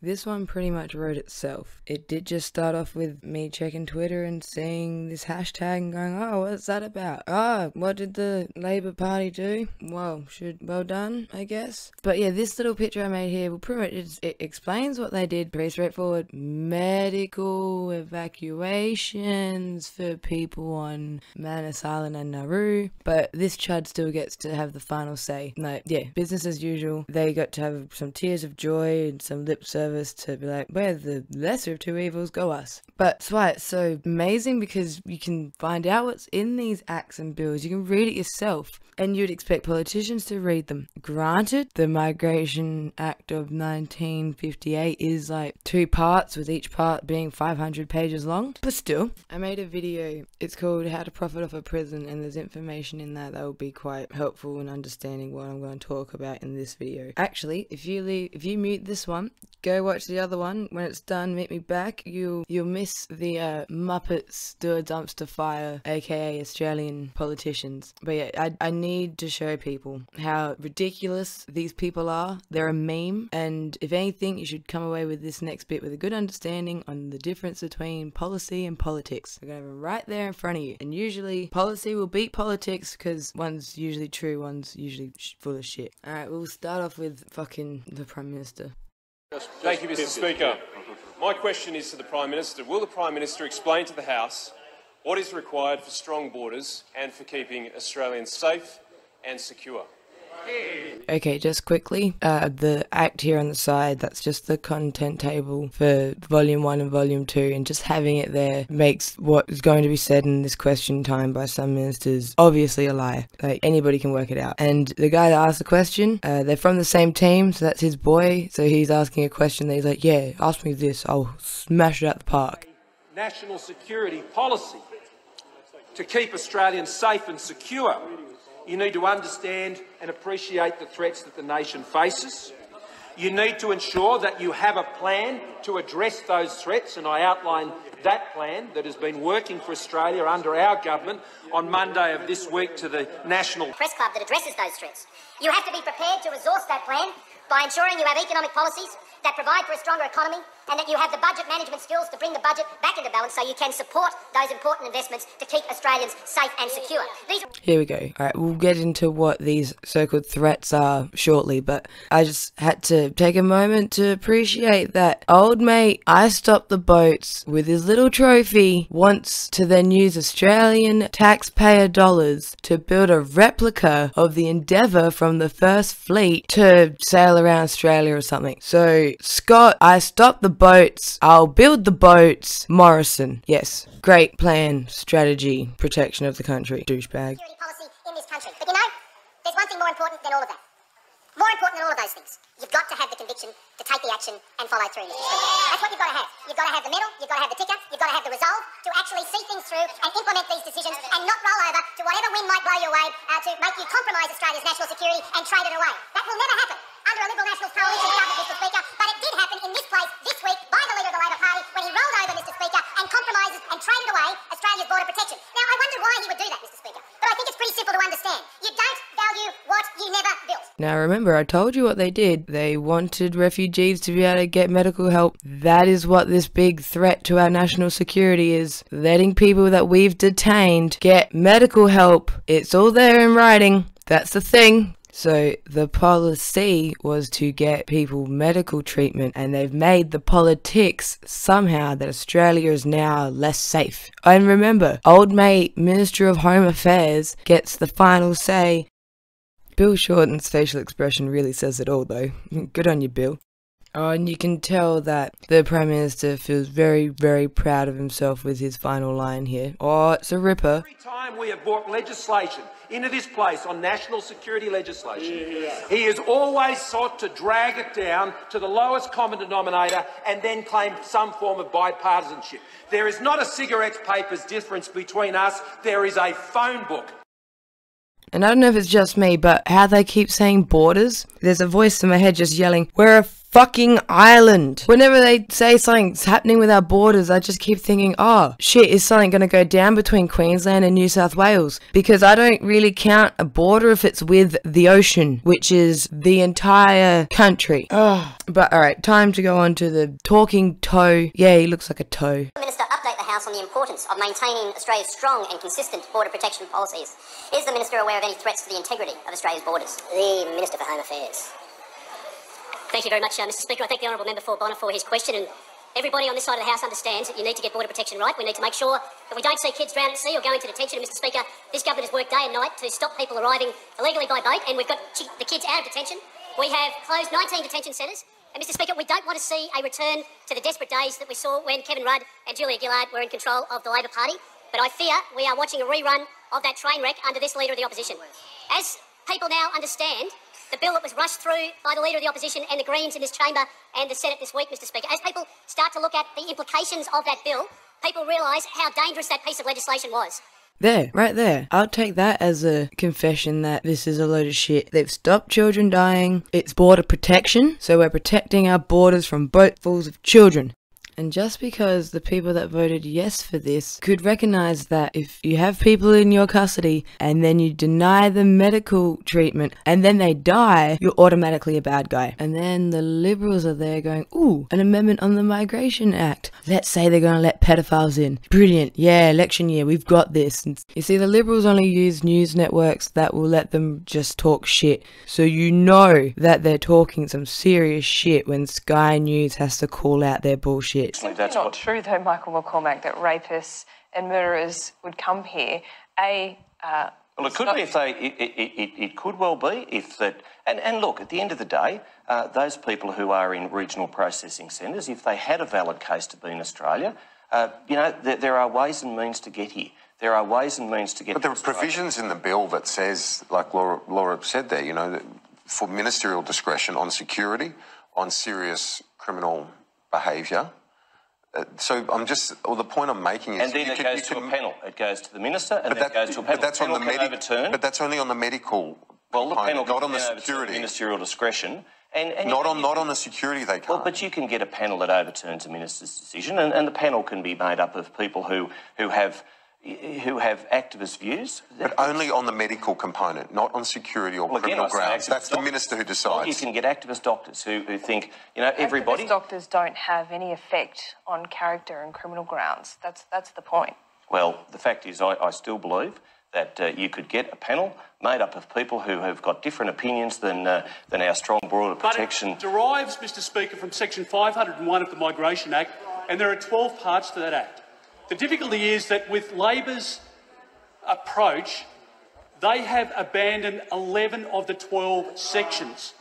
This one pretty much wrote itself. It did just start off with me checking Twitter and seeing this hashtag and going, oh, what's that about? Oh, what did the Labour Party do? Well, should well done, I guess. But yeah, this little picture I made here, well, pretty much it, it explains what they did. Pretty straightforward. Medical evacuations for people on Manus Island and Nauru. But this chud still gets to have the final say. Like, yeah, business as usual. They got to have some tears of joy and some lip service service to be like, we're the lesser of two evils, go us. But that's why it's so amazing because you can find out what's in these acts and bills. You can read it yourself, and you'd expect politicians to read them. Granted, the Migration Act of 1958 is like two parts, with each part being 500 pages long, but still. I made a video, it's called How to Profit Off a Prison, and there's information in that that will be quite helpful in understanding what I'm going to talk about in this video. Actually, if you leave, if you mute this one, go watch the other one. When it's done, meet me back. You'll you'll miss the uh, Muppets do a dumpster fire, aka Australian politicians. But yeah, I I need to show people how ridiculous these people are. They're a meme, and if anything, you should come away with this next bit with a good understanding on the difference between policy and politics. I'm gonna have them right there in front of you, and usually policy will beat politics because one's usually true, one's usually full of shit. All right, we'll start off with fucking the prime minister. Thank you, Mr Speaker. My question is to the Prime Minister. Will the Prime Minister explain to the House what is required for strong borders and for keeping Australians safe and secure? Okay, just quickly, uh, the act here on the side, that's just the content table for volume one and volume two, and just having it there makes what is going to be said in this question time by some ministers obviously a lie. Like, anybody can work it out. And the guy that asked the question, uh, they're from the same team, so that's his boy, so he's asking a question that he's like, yeah, ask me this, I'll smash it out the park. National security policy to keep Australians safe and secure you need to understand and appreciate the threats that the nation faces. You need to ensure that you have a plan to address those threats, and I outlined that plan that has been working for Australia under our government on Monday of this week to the National Press Club that addresses those threats. You have to be prepared to resource that plan by ensuring you have economic policies that provide for a stronger economy and that you have the budget management skills to bring the budget back into balance so you can support those important investments to keep Australians safe and secure. These Here we go. All right, we'll get into what these so-called threats are shortly, but I just had to take a moment to appreciate that old mate I stopped the boats with his little trophy wants to then use Australian taxpayer dollars to build a replica of the Endeavour from the first fleet to sail around Australia or something. So, Scott, I stopped the boats. I'll build the boats. Morrison. Yes. Great plan, strategy, protection of the country. Douchebag. country. But you know, there's one thing more important than all of that. More important than all of those things. You've got to have the conviction to take the action and follow through. That's what you've got to have. You've got to have the medal, you've got to have the ticker, you've got to have the resolve to actually see things through and implement these decisions and not roll over to whatever wind might blow your way uh, to make you compromise Australia's national security and trade it away. That will never happen under a Liberal coalition government, Mr. Speaker, but it did happen in this place this week by the leader of the Labor Party when he rolled over, Mr. Speaker, and and traded away Australia's border protection. Now, I wonder why he would do that, Mr. Speaker, but I think it's pretty simple to understand. You don't value what you never built. Now remember, I told you what they did. They wanted refugees to be able to get medical help. That is what this big threat to our national security is. Letting people that we've detained get medical help. It's all there in writing. That's the thing. So the policy was to get people medical treatment and they've made the politics somehow that Australia is now less safe. And remember, old mate Minister of Home Affairs gets the final say Bill Shorten's facial expression really says it all, though. Good on you, Bill. Oh, and you can tell that the Prime Minister feels very, very proud of himself with his final line here. Oh, it's a ripper. Every time we have brought legislation into this place on national security legislation, he has always sought to drag it down to the lowest common denominator and then claim some form of bipartisanship. There is not a cigarette paper's difference between us, there is a phone book. And I don't know if it's just me, but how they keep saying borders, there's a voice in my head just yelling, We're a fucking island. Whenever they say something's happening with our borders, I just keep thinking, oh shit, is something going to go down between Queensland and New South Wales? Because I don't really count a border if it's with the ocean, which is the entire country. Ugh. But alright, time to go on to the talking toe. Yeah, he looks like a toe. Minister update the House on the importance of maintaining Australia's strong and consistent border protection policies. Is the Minister aware of any threats to the integrity of Australia's borders? The Minister for Home Affairs. Thank you very much, uh, Mr. Speaker. I thank the Honourable Member for Bonner for his question. And everybody on this side of the House understands that you need to get border protection right. We need to make sure that we don't see kids drown at sea or go into detention. And, Mr. Speaker, this government has worked day and night to stop people arriving illegally by boat, and we've got the kids out of detention. We have closed 19 detention centres. And, Mr. Speaker, we don't want to see a return to the desperate days that we saw when Kevin Rudd and Julia Gillard were in control of the Labor Party. But I fear we are watching a rerun of that train wreck under this Leader of the Opposition. As people now understand, the bill that was rushed through by the Leader of the Opposition and the Greens in this chamber and the Senate this week, Mr Speaker. As people start to look at the implications of that bill, people realise how dangerous that piece of legislation was. There, right there. I'll take that as a confession that this is a load of shit. They've stopped children dying. It's border protection, so we're protecting our borders from boatfuls of children. And just because the people that voted yes for this could recognize that if you have people in your custody and then you deny them medical treatment and then they die, you're automatically a bad guy. And then the liberals are there going, ooh, an amendment on the Migration Act. Let's say they're going to let pedophiles in. Brilliant. Yeah, election year, we've got this. And you see, the liberals only use news networks that will let them just talk shit. So you know that they're talking some serious shit when Sky News has to call out their bullshit. It's That's not what... true, though, Michael McCormack, that rapists and murderers would come here. A uh, well, it could not... be if they. It, it, it, it, could well be if that. And, and look, at the end of the day, uh, those people who are in regional processing centres, if they had a valid case to be in Australia, uh, you know, there, there, are ways and means to get here. There are ways and means to get. But there are provisions in the bill that says, like Laura, Laura said there, you know, for ministerial discretion on security, on serious criminal behaviour, Uh, so I'm just, well, the point I'm making is, and then it goes to a panel. It goes to the minister, and then that, it goes to a panel. But that's on the medical. But that's only on the medical. Well, the panel not on the security. Ministerial discretion. And, and not on not on the security they can't. Well, but you can get a panel that overturns a minister's decision, and, and the panel can be made up of people who who have who have activist views. But only on the medical component, not on security or well, criminal again, grounds. That's doctors. the minister who decides. Well, you can get activist doctors who, who think, you know, everybody... Activist doctors don't have any effect on character and criminal grounds. That's, that's the point. Well, the fact is, I, I still believe that uh, you could get a panel made up of people who have got different opinions than, uh, than our strong border protection. But it derives, Mr Speaker, from Section 501 of the Migration Act, and there are 12 parts to that Act. The difficulty is that with Labor's approach, they have abandoned 11 of the 12 sections.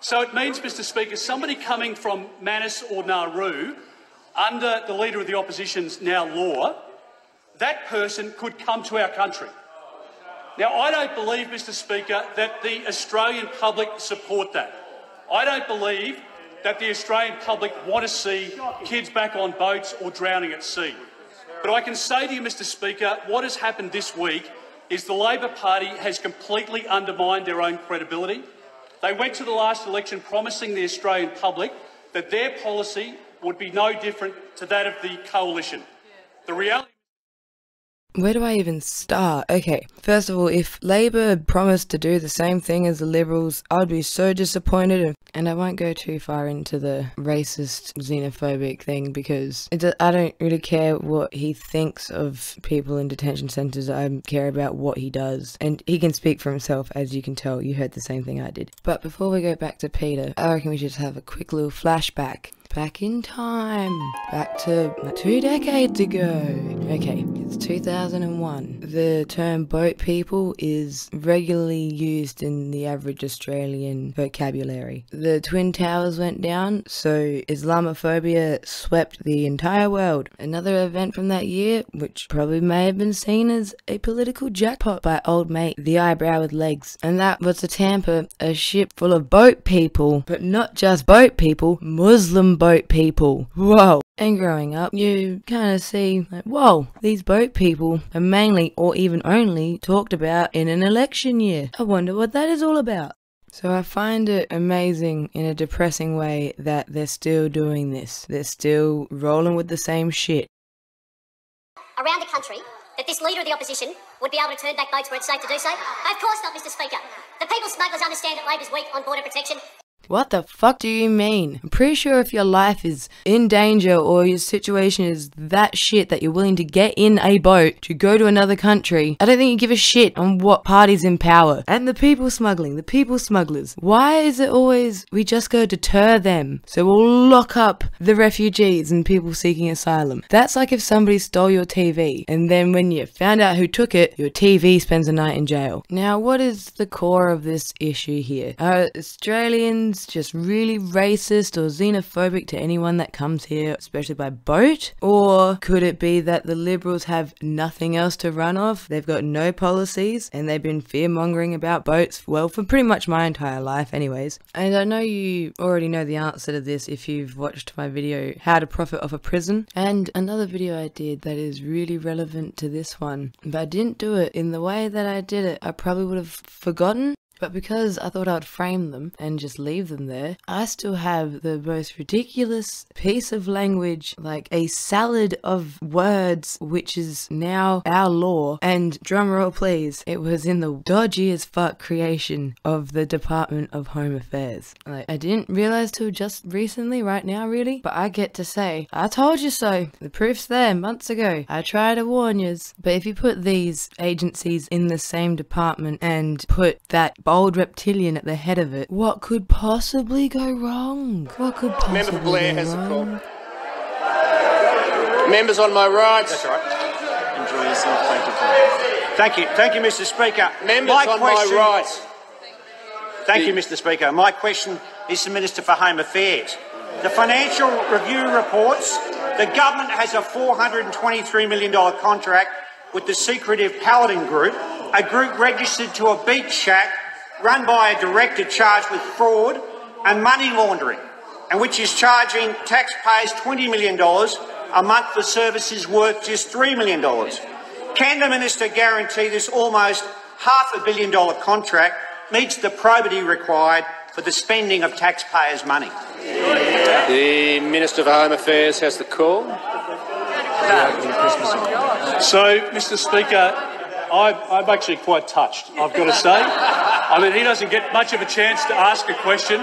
So it means, Mr Speaker, somebody coming from Manus or Nauru under the Leader of the Opposition's now law, that person could come to our country. Now, I don't believe, Mr Speaker, that the Australian public support that. I don't believe that the Australian public want to see kids back on boats or drowning at sea. But I can say to you, Mr Speaker, what has happened this week is the Labor Party has completely undermined their own credibility. They went to the last election promising the Australian public that their policy would be no different to that of the coalition. The reality where do I even start? Okay, first of all, if Labour promised to do the same thing as the Liberals, I'd be so disappointed. And I won't go too far into the racist, xenophobic thing because I don't really care what he thinks of people in detention centres. I care about what he does. And he can speak for himself, as you can tell. You heard the same thing I did. But before we go back to Peter, I reckon we should have a quick little flashback back in time, back to two decades ago. Okay, it's 2001. The term boat people is regularly used in the average Australian vocabulary. The Twin Towers went down, so Islamophobia swept the entire world. Another event from that year, which probably may have been seen as a political jackpot by old mate, the eyebrow with legs, and that was the Tampa, a ship full of boat people, but not just boat people, Muslim boat boat people. Whoa. And growing up, you kind of see, like, whoa, these boat people are mainly or even only talked about in an election year. I wonder what that is all about. So I find it amazing in a depressing way that they're still doing this. They're still rolling with the same shit. Around the country, that this leader of the opposition would be able to turn back boats where it's safe to do so? Of course not, Mr. Speaker. The people smugglers understand that Labor's weak on border protection. What the fuck do you mean? I'm pretty sure if your life is in danger or your situation is that shit that you're willing to get in a boat to go to another country, I don't think you give a shit on what party's in power. And the people smuggling, the people smugglers. Why is it always we just go deter them? So we'll lock up the refugees and people seeking asylum. That's like if somebody stole your TV and then when you found out who took it, your TV spends a night in jail. Now, what is the core of this issue here? Are Australians just really racist or xenophobic to anyone that comes here, especially by boat? Or could it be that the Liberals have nothing else to run off? They've got no policies and they've been fear mongering about boats, well, for pretty much my entire life, anyways. And I know you already know the answer to this if you've watched my video, How to Profit Off a Prison, and another video I did that is really relevant to this one. But I didn't do it in the way that I did it, I probably would have forgotten but because I thought I'd frame them and just leave them there, I still have the most ridiculous piece of language, like a salad of words, which is now our law. And drumroll please, it was in the dodgy as fuck creation of the Department of Home Affairs. Like, I didn't realize till just recently, right now, really, but I get to say, I told you so. The proof's there months ago. I try to warn yous. But if you put these agencies in the same department and put that bold reptilian at the head of it, what could possibly go wrong? What could possibly Member Blair go has the wrong? call. Members on my right. That's all right. Enjoy yourself. Thank you. Thank you, thank you, Mr. Speaker. Members my on question, my right. Thank you, Mr. Speaker. My question is to the Minister for Home Affairs. The Financial Review reports the government has a $423 million contract with the secretive Paladin Group, a group registered to a beach shack run by a director charged with fraud and money laundering, and which is charging taxpayers $20 million a month for services worth just $3 million. Can the Minister guarantee this almost half a billion dollar contract meets the probity required for the spending of taxpayers' money? The Minister for Home Affairs has the call. So, Mr. Speaker, I, I'm actually quite touched, I've got to say. I mean, he doesn't get much of a chance to ask a question.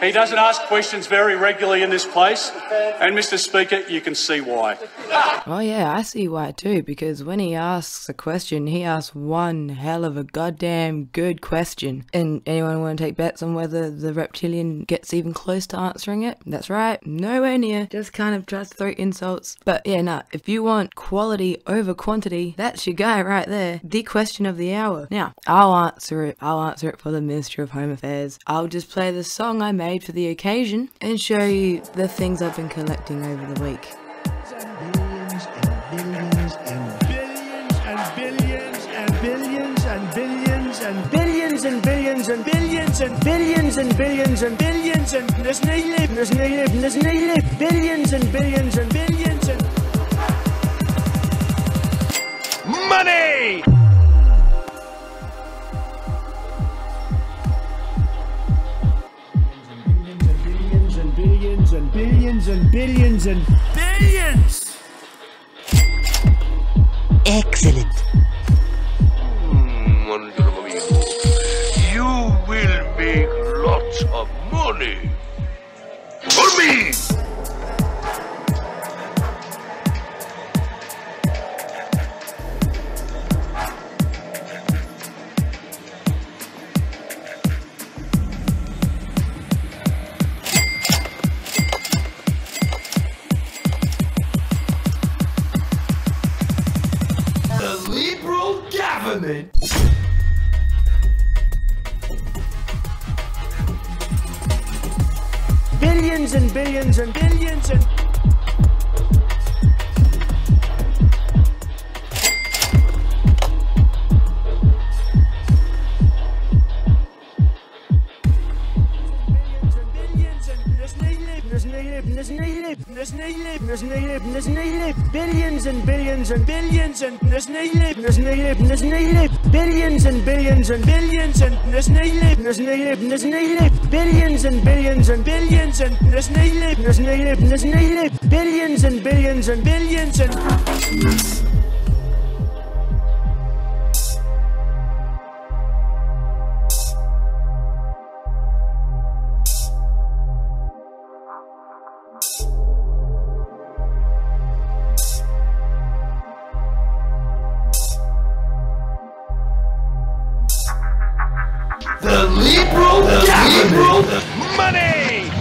He doesn't ask questions very regularly in this place. And, Mr. Speaker, you can see why. Oh yeah, I see why too, because when he asks a question, he asks one hell of a goddamn good question. And anyone want to take bets on whether the reptilian gets even close to answering it? That's right, nowhere near. Just kind of tries to throw insults. But yeah, nah, if you want quality over quantity, that's your guy right there. The question of the hour. Now, I'll answer it. I'll answer it for the Minister of Home Affairs. I'll just play the song I made made for the occasion and show you the things I've been collecting over the week. and billions and billions and billions and billions and billions and billions and there's negative, there's negative, there's negative billions and billions and billions and money. Billions and billions and billions. Excellent. Hmm, wonderful. You will make lots of money. For me! negative, there's negative, there's negative, billions and billions and billions and there's negative, there's negative, there's negative, billions and billions and billions and there's negative, there's billions and negative, billions and billions and billions and there's negative, there's negative, there's negative, billions and billions and billions and The liberal, the liberal, money, money.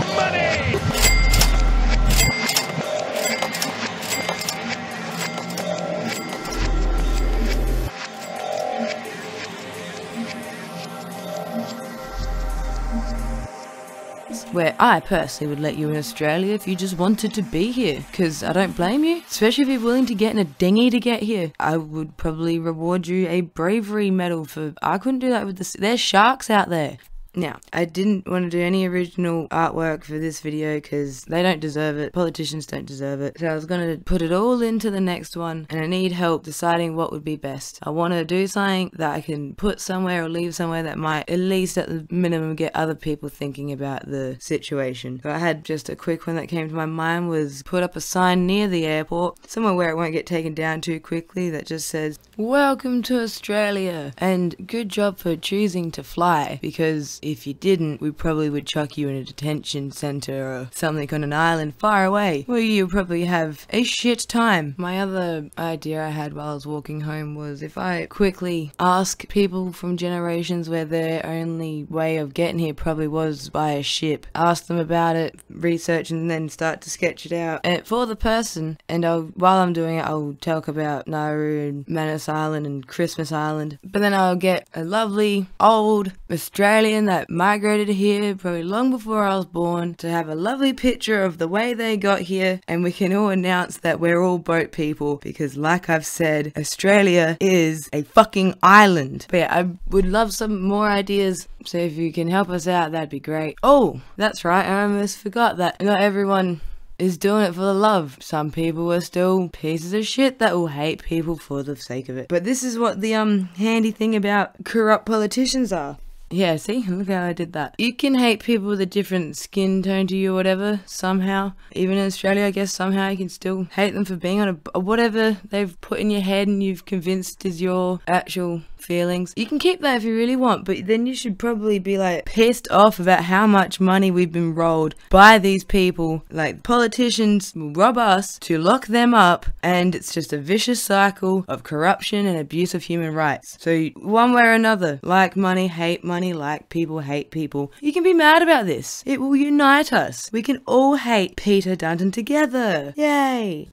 Where I personally would let you in Australia if you just wanted to be here, because I don't blame you, especially if you're willing to get in a dinghy to get here. I would probably reward you a bravery medal for. I couldn't do that with the. There's sharks out there. Now, I didn't want to do any original artwork for this video because they don't deserve it. Politicians don't deserve it. So I was going to put it all into the next one and I need help deciding what would be best. I want to do something that I can put somewhere or leave somewhere that might at least at the minimum get other people thinking about the situation. So I had just a quick one that came to my mind was put up a sign near the airport, somewhere where it won't get taken down too quickly that just says, Welcome to Australia and good job for choosing to fly because if you didn't, we probably would chuck you in a detention center or something on an island far away where you probably have a shit time. My other idea I had while I was walking home was if I quickly ask people from generations where their only way of getting here probably was by a ship, ask them about it, research, and then start to sketch it out and for the person. And I'll, while I'm doing it, I'll talk about Nauru and Manus Island and Christmas Island. But then I'll get a lovely old Australian that migrated here probably long before I was born to have a lovely picture of the way they got here and we can all announce that we're all boat people because like I've said Australia is a fucking island but yeah I would love some more ideas so if you can help us out that'd be great oh that's right I almost forgot that not everyone is doing it for the love. Some people are still pieces of shit that will hate people for the sake of it. But this is what the um handy thing about corrupt politicians are. Yeah, see? Look how I did that. You can hate people with a different skin tone to you or whatever, somehow. Even in Australia, I guess somehow you can still hate them for being on a, whatever they've put in your head and you've convinced is your actual feelings. You can keep that if you really want, but then you should probably be like pissed off about how much money we've been rolled by these people. Like politicians rob us to lock them up, and it's just a vicious cycle of corruption and abuse of human rights. So one way or another, like money, hate money, like people, hate people. You can be mad about this. It will unite us. We can all hate Peter Dutton together. Yay!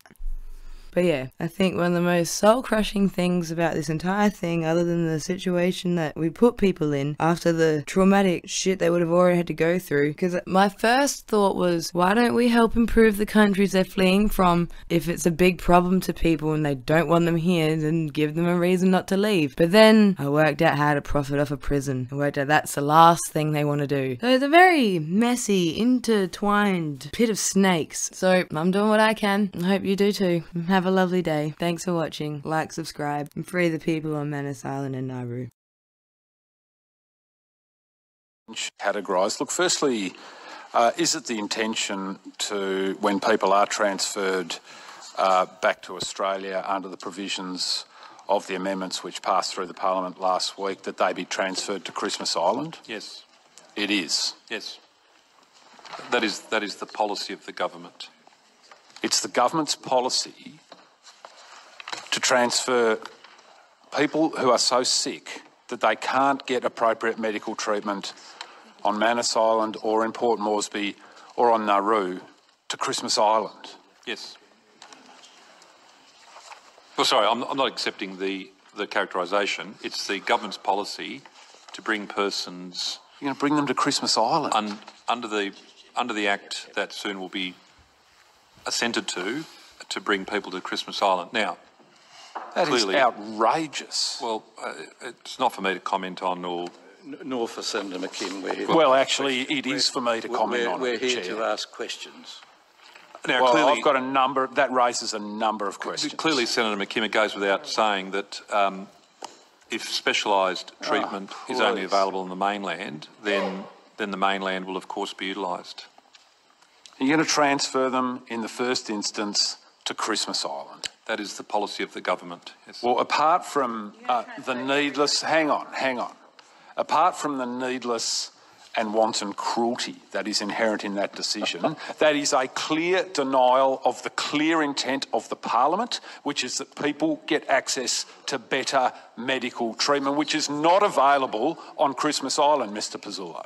But yeah, I think one of the most soul crushing things about this entire thing, other than the situation that we put people in after the traumatic shit they would have already had to go through, because my first thought was, why don't we help improve the countries they're fleeing from if it's a big problem to people and they don't want them here, then give them a reason not to leave. But then I worked out how to profit off a prison. I worked out that's the last thing they want to do. So it's a very messy, intertwined pit of snakes. So I'm doing what I can. I hope you do too. Have a lovely day. Thanks for watching. Like, subscribe, and free the people on Manus Island and Nauru. categorised. Look, firstly, uh, is it the intention to, when people are transferred uh, back to Australia under the provisions of the amendments which passed through the Parliament last week, that they be transferred to Christmas Island? Yes. It is. Yes. That is, that is the policy of the government. It's the government's policy to transfer people who are so sick that they can't get appropriate medical treatment on Manus Island or in Port Moresby or on Nauru to Christmas Island. Yes. Well, sorry, I'm, I'm not accepting the, the characterisation. It's the government's policy to bring persons. You're going to bring them to Christmas Island? Un, under, the, under the Act that soon will be assented to, to bring people to Christmas Island. Now, That is clearly, outrageous. Well, uh, it's not for me to comment on or. Nor for Senator McKim. We're here Well, actually, it is for me to we're- comment we're- on We're here Chair. to ask questions. Now, well, clearly- I've got a number, that raises a number of questions. Clearly, Senator McKim, it goes without saying that um, if specialised treatment is only available in the mainland, then then the mainland will, of course, be utilised. You're going to transfer them in the first instance to Christmas Island. That is the policy of the government. Yes. Well, apart from uh, the needless, hang on, hang on. Apart from the needless and wanton cruelty that is inherent in that decision, that is a clear denial of the clear intent of the Parliament, which is that people get access to better medical treatment, which is not available on Christmas Island, Mr. Pezzullo.